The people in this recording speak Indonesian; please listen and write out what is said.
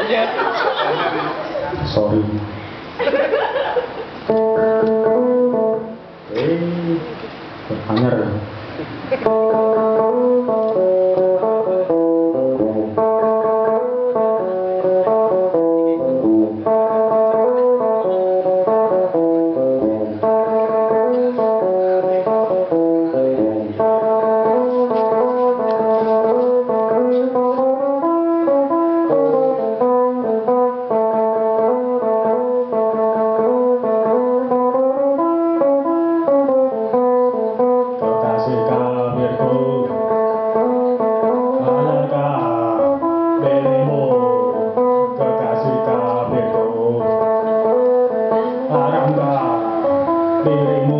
Sorry. Eh, berhanyar. dirimu